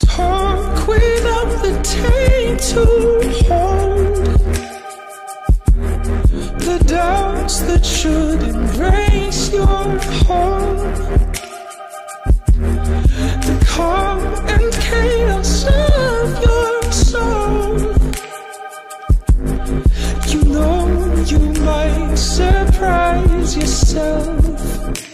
Talk without the taint to hold the doubts that should embrace your whole. The calm and chaos of your soul. You know you might surprise yourself.